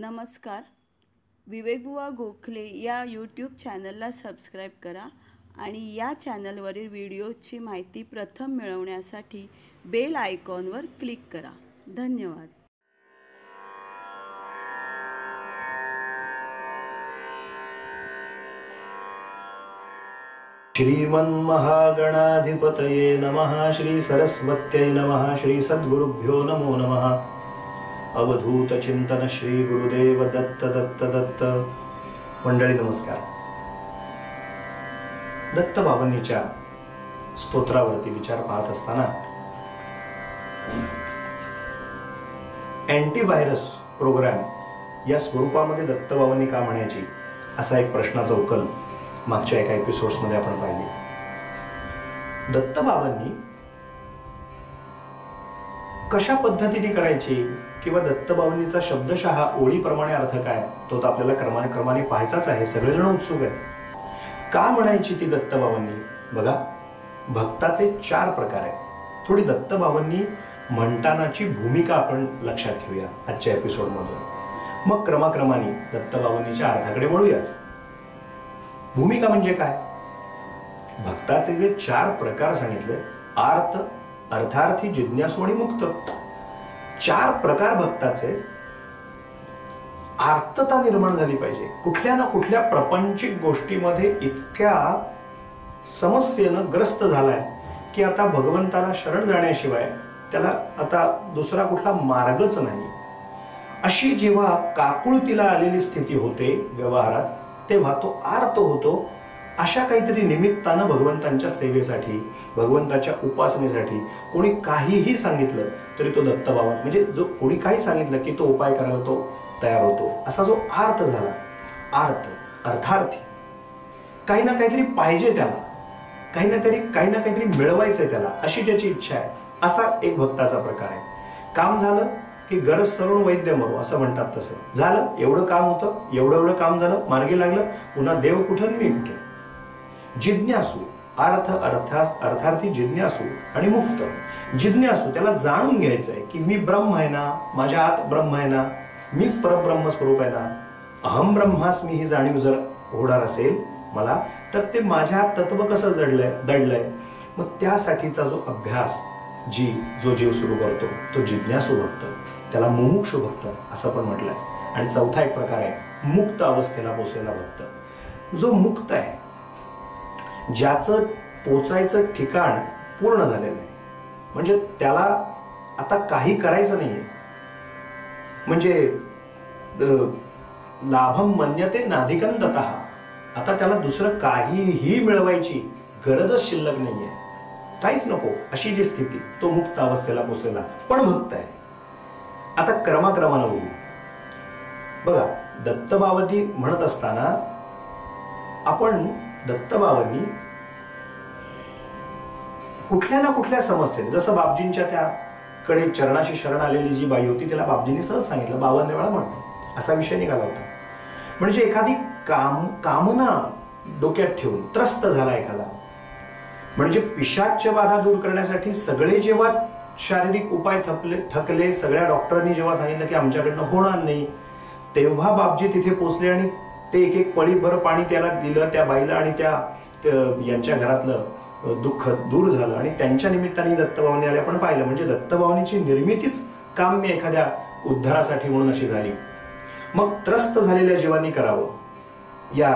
नमस्कार. विवेकबुवा गोखले या यूट्यूब चॅनलला सबस्क्राईब करा आणि या चॅनलवरील व्हिडिओची माहिती प्रथम मिळवण्यासाठी बेल आयकॉनवर क्लिक करा. धन्यवाद. श्रीमन्महागणाधिपतये नमः. श्रीसरस्वत्यै नमः. श्रीसद्गुरुभ्यो नमो नमः. अवधूत चिंतन श्री गुरुदेव दत्त दत्त दत्त. मंडळी नमस्कार. दत्त बाबांनीच्या स्तोत्रावरती विचार पाहत असताना अँटीव्हायरस प्रोग्राम या स्वरूपामध्ये दत्त बाबांनी का म्हणायची? असा एक प्रश्नाचा उकल मागच्या एका एपिसोड्समध्ये आपण पाहिले. दत्त बाबांनी कशा पद्धतीने करायची? किंवा दत्तबावनीचा शब्दशः ओळीप्रमाणे अर्थ काय? तो तर आपल्याला क्रमाने क्रमाने पाहायचाच आहे. सगळेजण उत्सुक आहे का म्हणायची ती दत्तबावनी बघा भक्ताचे चार प्रकार आहेत. थोडी दत्तबावनी म्हणतानाची भूमिका आपण लक्षात घेऊया आजच्या एपिसोडमधून मग क्रमाक्रमाने दत्तबावनीच्या अर्थाकडे वळूयाच. भूमिका म्हणजे काय? भक्ताचे जे चार प्रकार सांगितले आर्थ अर्थार्थी जिज्ञासू आणि मुक्त. चार प्रकार भक्ताचे आर्तता निर्माण झाली पाहिजे. कुठल्या ना कुठल्या प्रपंचिक गोष्टीमध्ये इतक्या समस्येनं ग्रस्त झालाय की आता भगवंताला शरण जाण्याशिवाय त्याला आता दुसरा कुठला मार्गच नाही. अशी जेव्हा काकुळतीला आलेली स्थिती होते व्यवहारात तेव्हा तो आर्त होतो अशा काहीतरी निमित्तानं भगवंतांच्या सेवेसाठी भगवंताच्या उपासनेसाठी कोणी काहीही सांगितलं तरी तो दत्तबाबा म्हणजे जो कोणी काही सांगितलं की तो उपाय करायला तो तयार होतो. असा जो अर्थ झाला अर्थ अर्थार्थी काही ना काहीतरी पाहिजे त्याला काही ना तरी काही ना काहीतरी मिळवायचंय त्याला अशी ज्याची इच्छा आहे असा एक भक्ताचा प्रकार आहे. काम झालं की गरज सरून वैद्य मरू असं म्हणतात तसं. झालं एवढं काम होतं एवढं एवढं काम झालं मार्गी लागलं पुन्हा देव कुठं मी कुठे? जिज्ञासू. अर्थ अर्थात अर्थार्थी जिज्ञासू आणि मुक्त. जिज्ञासू त्याला जाणून घ्यायचं आहे की मी ब्रह्म आहे ना? माझ्या आत ब्रह्म आहे ना? मीच परब्रह्म स्वरूप आहे ना? अहम ब्रह्मास्मी ही जाणीव जर होणार असेल मला तर ते माझ्या तत्व कसं जडलंय? दडलंय? मग त्यासाठीचा जो अभ्यास जी जो जीव सुरू करतो तो जिज्ञासू भक्त. त्याला मुमुक्षु भक्त असं पण म्हटलंय. आणि चौथा एक प्रकार आहे मुक्त अवस्थेला पोचलेला भक्त. जो मुक्त आहे ज्याचं पोचायचं ठिकाण पूर्ण झालेलं आहे. म्हणजे त्याला आता काही करायचं नाही आहे म्हणजे लाभम मन्यते नाधिकंदत. आता त्याला दुसरं काहीही मिळवायची गरजच शिल्लक नाही आहे काहीच नको अशी जी स्थिती तो मुक्त अवस्थेला पोचलेला पण भक्त आहे. आता क्रमाक्रमानं बघू. बघा दत्तबाबांनी म्हणत असताना आपण दत्तबाबांनी कुठल्या ना कुठल्या समस्येत जसं बाबजींच्या त्याकडे चरणाशी शरण आलेली जी बाई होती त्याला बाबजींनी सहज सांगितलं बावन्न वेळा म्हणतो. असा विषय निघाला होता. म्हणजे एखादी काम कामना डोक्यात ठेवून त्रस्त झाला एखादा. म्हणजे पिशाच्य बाधा दूर करण्यासाठी सगळे जेव्हा शारीरिक उपाय थपले थकले सगळ्या डॉक्टरांनी जेव्हा सांगितलं की आमच्याकडनं होणार नाही तेव्हा बाबजी तिथे पोचले आणि ते एक एक पळीभर पाणी त्याला दिलं त्या बाईला आणि त्या यांच्या घरातलं दुःख दूर झालं आणि त्यांच्या निमित्ताने दत्तभावनी आले. आपण पाहिलं म्हणजे दत्तभावनीची निर्मितीच काम्य एखाद्या उद्धारासाठी म्हणून अशी झाली. मग त्रस्त झालेल्या जीवांनी करावं. या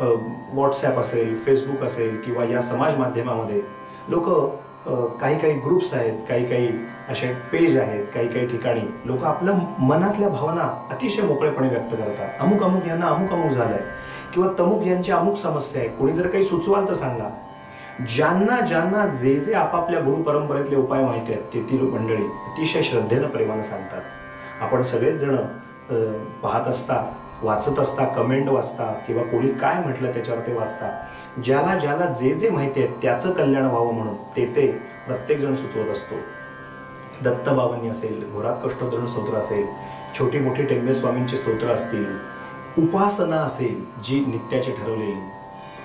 व्हॉट्सॲप असेल फेसबुक असेल किंवा या समाज माध्यमामध्ये लोक काही काही ग्रुप्स आहेत काही काही असे पेज आहेत काही काही ठिकाणी लोक आपल्या मनातल्या भावना अतिशय मोकळेपणे व्यक्त करतात. अमुक अमुक यांना अमुक अमुक झालंय. किंवा तमुक यांची अमुक समस्या आहे. कोणी जर काही सुचवाल तर सांगा. ज्यांना ज्यांना जे जे आपापल्या गुरु परंपरेतले उपाय माहिती आहेत तेथील मंडळी अतिशय श्रद्धेनं प्रेमानं सांगतात. आपण सगळेच जण पाहत असता वाचत असता कमेंट वाचता किंवा कोणी काय म्हटलं त्याच्यावर ते वाचता. ज्याला ज्याला जे जे माहिती आहे त्याचं कल्याण व्हावं म्हणून ते ते प्रत्येकजण सुचवत असतो. दत्तबाबांनी असेल घोरात कष्टोद्धरण स्तोत्र असेल छोटी मोठी टेंबे स्वामींची स्तोत्र असतील उपासना असेल जी नित्याची ठरवलेली.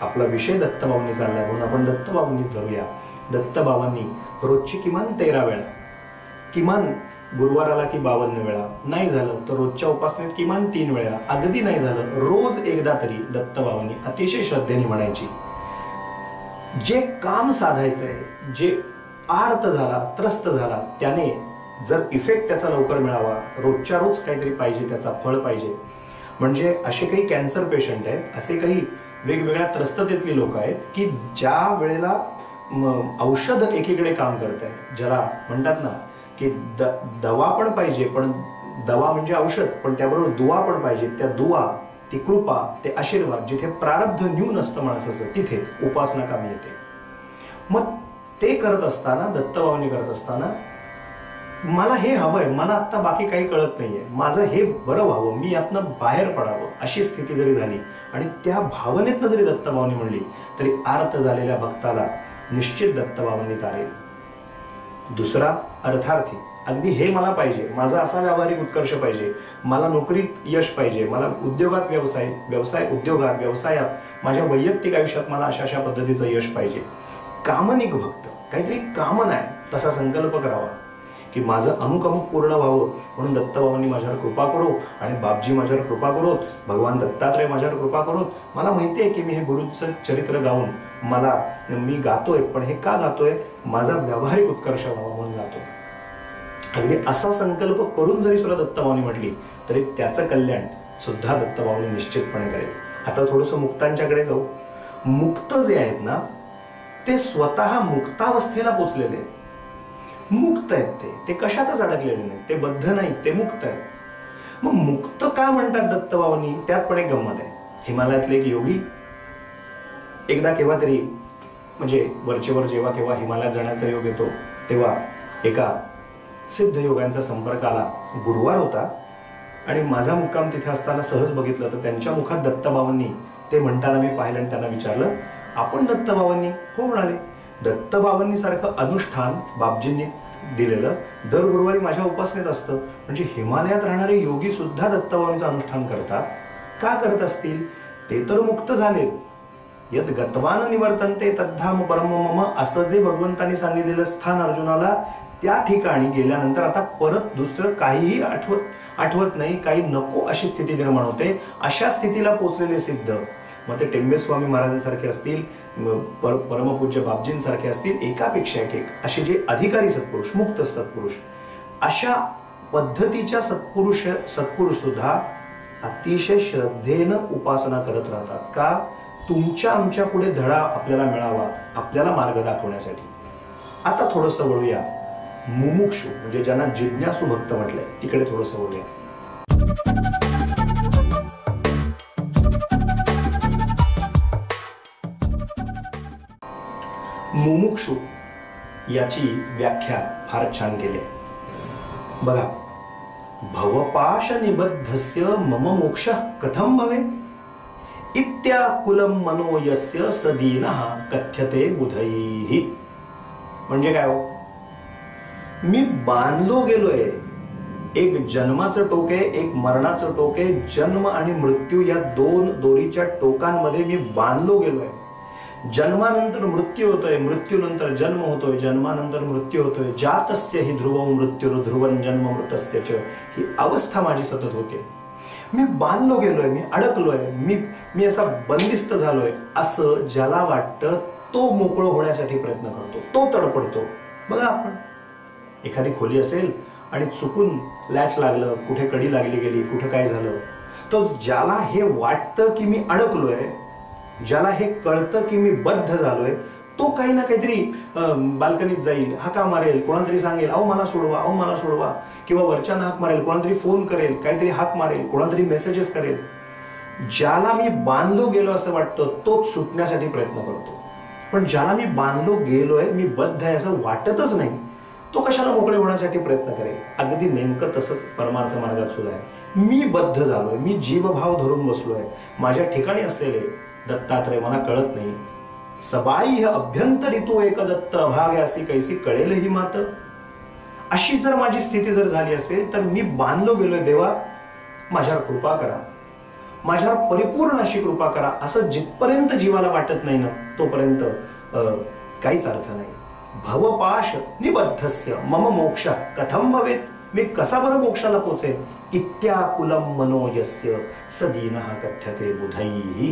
आपला विषय दत्तबाबांनी चाललाय. म्हणून आपण दत्तबाबांनी धरूया. दत्तबाबांनी रोजची किमान तेरा वेळा किमान गुरुवार आला की बावन्न वेळा नाही झालं तर रोजच्या उपासनेत किमान तीन वेळा अगदी नाही झालं रोज एकदा तरी दत्तबाबांनी अतिशय श्रद्धेने म्हणायची. जे काम साधायचंय जे आर्त झाला त्रस्त झाला त्याने जर इफेक्ट त्याचा लवकर मिळावा रोजच्या रोज काहीतरी पाहिजे त्याचा फळ पाहिजे म्हणजे असे काही कॅन्सर पेशंट आहेत असे काही वेगवेगळ्या त्रस्ततेतली लोक आहेत की ज्या वेळेला औषध एकीकडे काम करत आहे ज्याला म्हणतात ना की द दवा पण पाहिजे पण दवा म्हणजे औषध पण त्याबरोबर दुवा पण पाहिजे. त्या दुवा ती कृपा ते आशीर्वाद जिथे प्रारब्ध न्यून असतं माणसाचं तिथे उपासना कामी येते. मग ते करत असताना दत्तभावनी करत असताना मला हे हवंय मला आत्ता बाकी काही कळत नाहीये. माझं हे बरं व्हावं मी यातनं बाहेर पडावं अशी स्थिती जरी झाली आणि त्या भावनेतनं जरी दत्तभावनी म्हणली तरी आर्त झालेल्या भक्ताला निश्चित दत्तभावांनी तारेल. दुसरा अर्थार्थी अगदी हे मला पाहिजे माझा असा व्यावहारिक उत्कर्ष पाहिजे मला नोकरीत यश पाहिजे मला उद्योगात व्यवसाय व्यवसाय उद्योगात व्यवसायात माझ्या वैयक्तिक आयुष्यात मला अशा अशा पद्धतीचं यश पाहिजे. कामनिक भक्त काहीतरी कामन आहे तसा संकल्प करावा. की माझं अमुक अमुक पूर्ण व्हावं म्हणून दत्तबाबांनी माझ्यावर कृपा करो आणि बापजी माझ्यावर कृपा करोत भगवान दत्तात्रय माझ्यावर कृपा करोत. मला माहिती आहे की मी हे गुरुचं चरित्र गाऊन मला मी गातोय पण हे का गातोय? माझा व्यावहारिक उत्कर्ष व्हावा म्हणून गातो अगदी असा संकल्प करून जरी सुद्धा दत्तभावनी म्हटली तरी त्याचं कल्याण सुद्धा दत्तभावनी निश्चितपणे करेल. आता थोडस मुक्तांच्याकडे जाऊ. मुक्त जे आहेत ना ते स्वतः मुक्तावस्थेला पोचलेले आहेत. मुक्त आहेत ते. ते कशातच अडकलेले नाही ते बद्ध नाही ते मुक्त आहेत. मग मुक्त का म्हणतात दत्तबाबांनी? त्यात पण एक गंमत आहे. हिमालयातले एक योगी एकदा केव्हा तरी म्हणजे वरचेवर जेव्हा केव्हा हिमालयात जाण्याचा योग येतो तेव्हा एका सिद्ध योगांचा संपर्क आला. गुरुवार होता आणि माझा मुक्काम तिथे असताना सहज बघितलं तर त्यांच्या मुखात दत्तबाबांनी ते म्हणताना मी पाहिलं आणि त्यांना विचारलं आपण दत्तबाबांनी? हो म्हणाले. दत्तबाबांनी सारखं अनुष्ठान बाबजींनी दिलेलं दर गुरुवारी माझ्या उपासनेत असतं. म्हणजे हिमालयात राहणारे योगी सुद्धा दत्तबाबांचं अनुष्ठान करतात. का करत असतील? ते तर मुक्त झाले. यद गतवान निवर्तनते तद्धाम परम मम असं जे भगवंतांनी सांगितलेलं स्थान अर्जुनाला त्या ठिकाणी गेल्यानंतर आता परत दुसरं काहीही आठवत आठवत नाही काही नको अशी स्थिती निर्माण होते. अशा स्थितीला पोचलेले सिद्ध. मग ते टेंबेस्वामी महाराजांसारखे असतील पर परमपूज्य बाबजींसारखे असतील एकापेक्षा एक एक असे जे अधिकारी सत्पुरुष मुक्त सत्पुरुष अशा पद्धतीच्या सत्पुरुष सत्पुरुष सुद्धा अतिशय श्रद्धेनं उपासना करत राहतात. का? तुमच्या आमच्या पुढे धडा आपल्याला मिळावा आपल्याला मार्ग दाखवण्यासाठी. आता थोडस वळूया. मुमुक्षू म्हणजे ज्यांना जिज्ञासू भक्त म्हटलंय तिकडे थोडस वळूया. मुमुक्षु याची व्याख्या फार छान केली. बघा भवपाश निबद्धस्य मम मोक्ष कथम भवे इत्याकुलम मनो यस्य सदीन कथ्यते बुधई म्हणजे काय हो? मी बांधलो गेलोय. एक जन्माचं टोके एक मरणाचं टोके जन्म आणि मृत्यू या दोन दोरीच्या टोकांमध्ये मी बांधलो गेलोय. जन्मानंतर मृत्यू होतोय मृत्यूनंतर जन्म होतोय जन्मानंतर मृत्यू होतोय. जातस्य ही ध्रुव मृत्यू ध्रुवन जन्म मृतस्त्यच ही अवस्था माझी सतत होते. मी बांधलो गेलोय मी अडकलोय मी मी असा बंदिस्त झालोय असं ज्याला वाटतं तो मोकळं होण्यासाठी प्रयत्न करतो तो तडपडतो. बघा आपण. एखादी खोली असेल आणि चुकून लॅच लागलं कुठे कडी लागली गेली कुठे काय झालं तो ज्याला हे वाटतं की मी अडकलोय ज्याला हे कळतं की मी बद्ध झालोय तो काही ना काहीतरी बाल्कनीत जाईल हाका मारेल कोणातरी सांगेल अहो मला सोडवा अहो मला सोडवा. किंवा वरच्यानं हाक मारेल कोणातरी फोन करेल काहीतरी हाक मारेल कोणातरी मेसेजेस करेल. ज्याला मी बांधलो गेलो असं वाटतं तोच सुटण्यासाठी प्रयत्न करतो. पण ज्याला मी बांधलो गेलोय मी बद्ध आहे असं वाटतच नाही तो कशाला मोकळे होण्यासाठी प्रयत्न करेल? अगदी नेमकं तसंच परमार्थ मार्गात सुद्धा आहे. मी बद्ध झालोय मी जीवभाव धरून बसलोय. माझ्या ठिकाणी असलेले दत्तात्रय मला कळत नाही. सबाई अभ्यंतरी तू एक दत्त अभाग असे कैसी कळेल ही मात अशी जर माझी स्थिती जर झाली असेल तर मी बांधलो गेलोय देवा. माझ्यावर कृपा करा. माझ्यावर परिपूर्ण अशी कृपा करा असं जिथपर्यंत जीवाला वाटत नाही ना तोपर्यंत काहीच अर्थ नाही. भवपाश निबद्धस्य मम मोक्ष कथम भवेत? मी कसा बरं मोक्षाला पोचेन? इत्याकुलम मनोयस्य सदीन कथ्यते बुधैही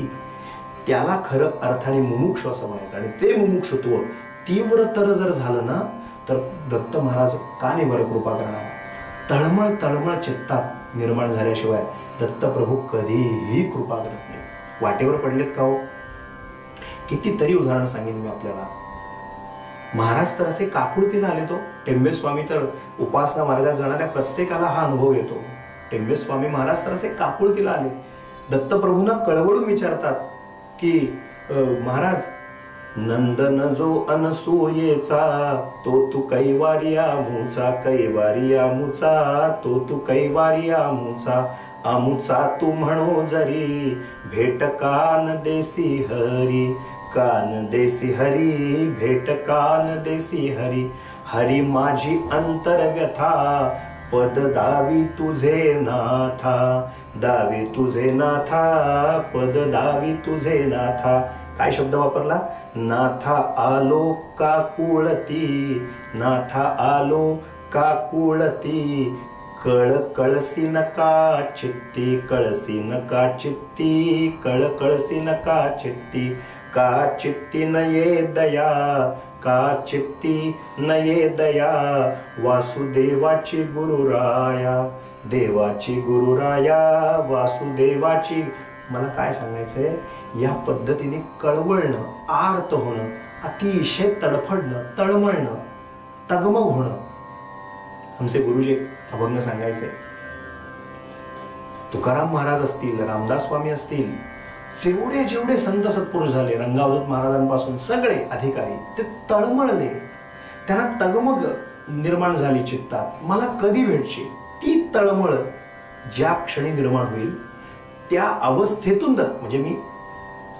त्याला खरं अर्थाने मुमुक्ष असं म्हणायचं. आणि ते मुमुक्षत्व तीव्रतर जर झालं ना तर दत्त महाराज का नाही बरं कृपा करणार. तळमळ तळमळ चित्तात निर्माण झाल्याशिवाय दत्तप्रभू कधीही कृपा करत नाही. वाटेवर पडलेत का हो? कितीतरी उदाहरण सांगेन मी आपल्याला. महाराज तर असे काकुळतीला आले तो. टेंबे स्वामी तर उपासना मार्गात जाणाऱ्या प्रत्येकाला हा अनुभव येतो. टेंबे स्वामी महाराज तर असे काकुळतीला आले. दत्तप्रभूंना कळवळून विचारतात की महाराज नंदन जो अनसूयेचा तो तू कैवारिया मुचा कैवारिया मुचा तो तू कैवारिया मुचा आमुचा तू म्हणो जरी भेट कान देसी हरी कान देसी हरी भेट कान देसी हरी हरी माझी अंतर्गथा पद दावी तुझे नाथा दावी तुझे नाथा पद दावी तुझे नाथा. काय शब्द वापरला? नाथा आलो का कुळती नाथा आलो का कुळती. कळ कळसी नका चित्ती कळसी नका चित्ती कळ कळसी नका चित्ती का चित्ती न ये दया का चित्ती नये दया? वासुदेवाची गुरुराया देवाची गुरुराया वासुदेवाची. मला काय सांगायचंय? या पद्धतीने कळवळणं आर्त होणं अतिशय तडफडणं तळमळणं तगमग होणं. आमचे गुरुजी अभंग सांगायचे. तुकाराम महाराज असतील रामदास स्वामी असतील जेवढे जेवढे संत सत्पुरुष झाले रंगावत महाराजांपासून सगळे अधिकारी ते तळमळले. त्यांना तगमग निर्माण झाली चित्तात. मला कधी भेटशी? ती तळमळ ज्या क्षणी निर्माण होईल त्या अवस्थेतून म्हणजे मी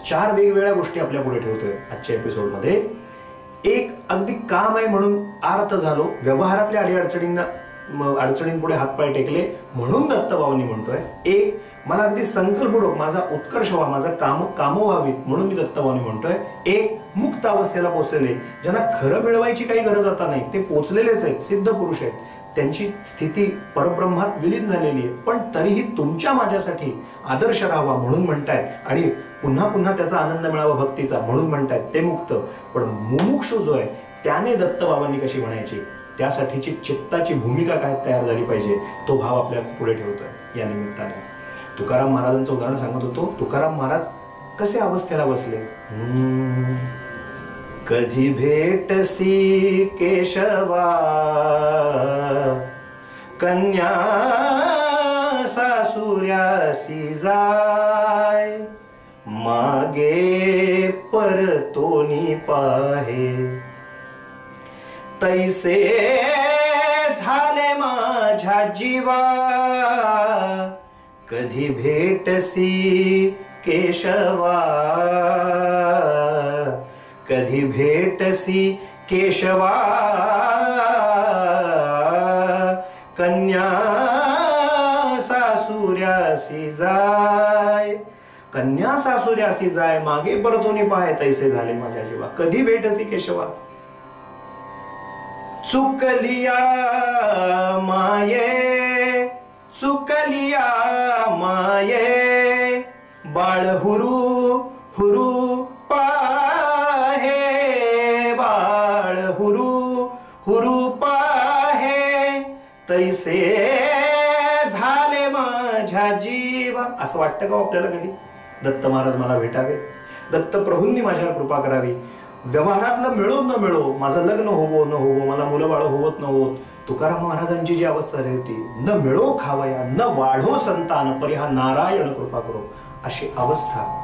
चार वेगवेगळ्या गोष्टी आपल्या पुढे ठेवतोय आजच्या एपिसोडमध्ये एक अगदी काम आहे म्हणून आर्त झालो. व्यवहारातल्या अडीअडचणींना अडचणींपुढे हातपाय टेकले. म्हणून दत्तभावानी म्हणतोय एक मला अगदी संकल्पपूर्वक माझा उत्कर्ष व्हा माझा काम कामं व्हावीत म्हणून मी दत्तभावानी म्हणतोय. एक मुक्त अवस्थेला पोचलेले ज्यांना खरं मिळवायची काही गरज आता नाही ते पोचलेलेच आहेत सिद्ध पुरुष आहेत. त्यांची स्थिती परब्रह्मात विलीन झालेली आहे. पण तरीही तुमच्या माझ्यासाठी आदर्श राहावा म्हणून म्हणतायत. आणि पुन्हा पुन्हा त्याचा आनंद मिळावा भक्तीचा म्हणून म्हणतायत ते मुक्त. पण मुमुक्षू जो आहे त्याने दत्तबाबांनी कशी म्हणायची? त्यासाठीची चित्ताची भूमिका काय तयार झाली पाहिजे तो भाव आपल्या पुढे ठेवतोय या निमित्ताने. तुकाराम महाराजांचं उदाहरण सांगत होतो तुकाराम महाराज कसे अवस्थेला बसले? कधी भेटसी केशवा कन्या सासुऱ्यासी जाय मागे परतोनी पाहे. तैसे झाले माझ्या जीवा. कधी भेटसी केशवा. कधी भेटसी केशवा. कन्या सासुऱ्यासी जाय. कन्या सासुऱ्यासी जाय. मागे परतोनी पाय तैसे झाले माझ्या जीवा. कधी भेटसी केशवा? चुकलिया माये चुकलिया माये बाळ हुरू हुरू पाहे बाळ हुरू हुरू पाहे तैसे झाले माझ्या जीव. असं वाटतं का हो आपल्याला कधी? दत्त महाराज मला भेटावे. दत्त प्रभूंनी माझ्यावर कृपा करावी. व्यवहारातलं मिळो न मिळो माझं लग्न होवो न होवो मला मुलं बाळ होवत न होत तुकाराम महाराजांची जी अवस्था झाली होती न मिळो खावया न वाढो संतान परी हा नारायण कृपा करो अशी अवस्था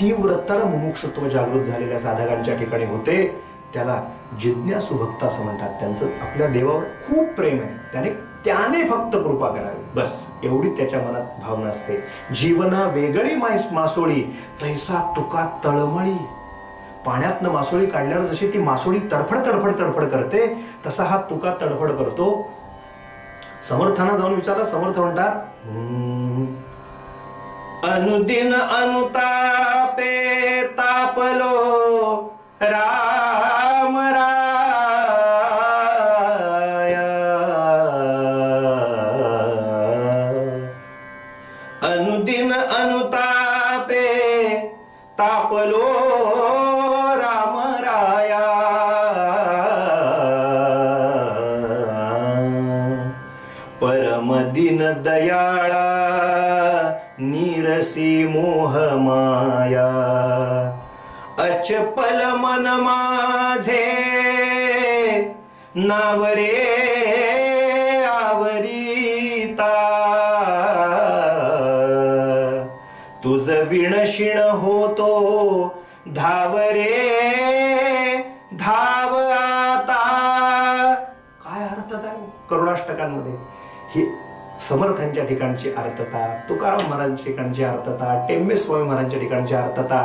तीव्रतर मुमुक्षत्व जागृत झालेल्या साधकांच्या ठिकाणी होते. त्याला जिज्ञासू भक्त असं म्हणतात. त्यांचं आपल्या देवावर खूप प्रेम आहे. त्याने त्याने फक्त कृपा करावी. बस एवढी त्याच्या मनात भावना असते. जीवना वेगळी मासोळी तैसा तुका तळमळी. पाण्यातनं मासोळी काढल्यावर जशी ती मासोळी तडफड तडफड तडफड करते तसा हा तुका तडफड करतो. समर्थांना जाऊन विचारला समर्थ म्हणतात अनुदिन अनुताप माया. अचपल मन माझे नावरे आवरीता. तुझ विणशिण होतो धावरे धाव आता. काय अर्थता करुणाष्टकांमध्ये? समर्थांच्या ठिकाणची अर्थता तुकाराम महाराजांच्या ठिकाणची अर्थता टेंबे स्वामी महाराजांच्या ठिकाणची अर्थता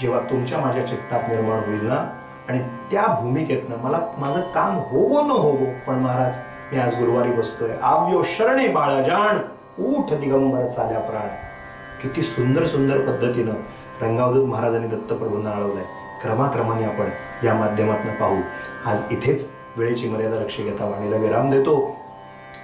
जेव्हा तुमच्या माझ्या चित्तात निर्माण होईल ना? आणि त्या भूमिकेतनं मला माझं काम होवो न होवो पण महाराज मी आज गुरुवारी बसतोय. आव्यो शरणे बाळजाण ऊठ दिगंबर चाल्या प्राण. किती सुंदर सुंदर पद्धतीनं रंगावधूत महाराजांनी दत्तप्रभूंना अळवलंय क्रमाक्रमाने आपण या माध्यमातून पाहू. आज इथेच वेळेची मर्यादा लक्ष घेता वाणीला विराम देतो.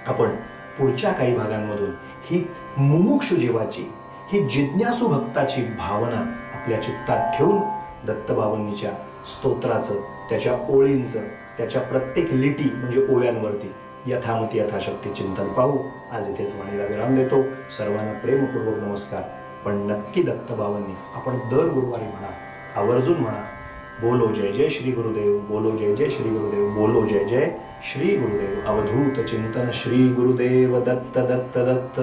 आपण पुढच्या काही भागांमधून ही मुमुक्षु जीवाची ही जिज्ञासू भक्ताची भावना आपल्या चित्तात ठेवून दत्तबाबांनीच्या स्तोत्राचं त्याच्या ओळींचं त्याच्या प्रत्येक लिटी म्हणजे ओव्यांवरती यथामती यथाशक्ती चिंतन पाहू. आज इथेच वाणीला विराम देतो. सर्वांना प्रेमपूर्वक नमस्कार. पण नक्की दत्तबाबांनी आपण दर गुरुवारी म्हणा आवर्जून म्हणा बोलो जय जय श्री गुरुदेव बोलो जय जय श्री गुरुदेव बोलो जय जय श्री गुरुदेव अवधूत चिंतन श्री गुरुदेव दत्त दत्त दत्त